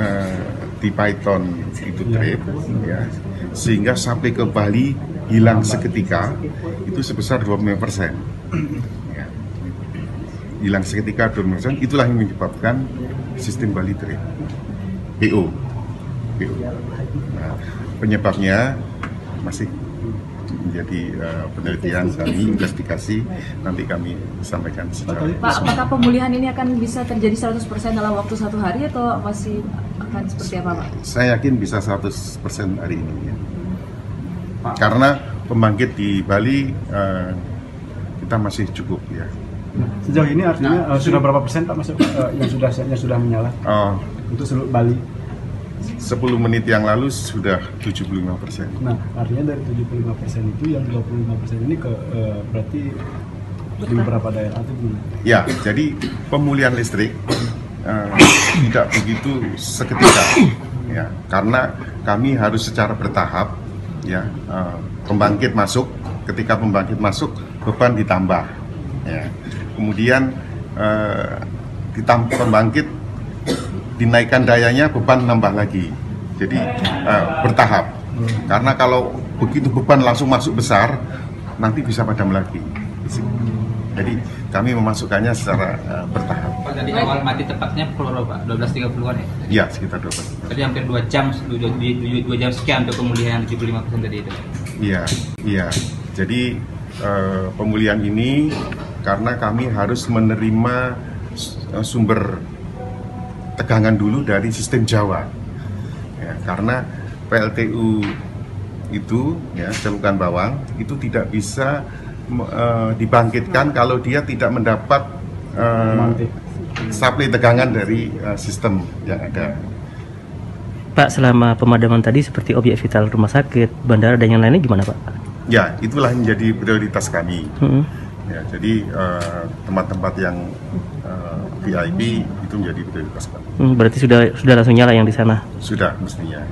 eh, di Python itu trip ya. Sehingga sampai ke Bali hilang seketika itu sebesar 25 persen. Ya. hilang seketika 25 persen itulah yang menyebabkan sistem Bali trip. BO BO nah, penyebabnya masih menjadi uh, penelitian kami investigasi nanti kami sampaikan secara Pak, apakah pemulihan ini akan bisa terjadi 100% dalam waktu satu hari atau masih akan seperti apa Pak? saya yakin bisa 100% hari ini ya. Karena pembangkit di Bali eh, kita masih cukup ya. Sejauh ini artinya uh, sudah berapa persen Pak masuk uh, yang sudah yang sudah menyala Oh, untuk seluruh Bali? 10 menit yang lalu sudah 75 persen. Nah, artinya dari 75 persen itu yang 25 persen ini ke uh, berarti di beberapa daerah itu gimana? Ya, jadi pemulihan listrik eh, tidak begitu seketika, ya, karena kami harus secara bertahap, ya, eh, pembangkit masuk, ketika pembangkit masuk beban ditambah, ya, kemudian eh, ditam- pembangkit dinaikkan dayanya beban nambah lagi, jadi eh, bertahap, karena kalau begitu beban langsung masuk besar, nanti bisa padam lagi. Jadi kami memasukkannya secara eh, bertahap. Pak tadi awal mati tepatnya pukul berapa? 12.30-an ya? Ya, sekitar 12. Tadi hampir 2 jam, 2, jam sekian untuk pemulihan 75% tadi itu. Iya, iya. Jadi eh, pemulihan ini karena kami harus menerima sumber tegangan dulu dari sistem Jawa. Ya, karena PLTU itu ya celukan bawang itu tidak bisa eh, dibangkitkan kalau dia tidak mendapat Pemantik. supply tegangan dari eh, sistem yang ada. Pak, selama pemadaman tadi seperti objek vital rumah sakit, bandara dan yang lainnya gimana Pak? Ya, itulah yang menjadi prioritas kami. Hmm. Ya, jadi eh, tempat-tempat yang eh, VIP itu menjadi prioritas kami. Hmm, berarti sudah sudah langsung nyala yang di sana. Sudah mestinya.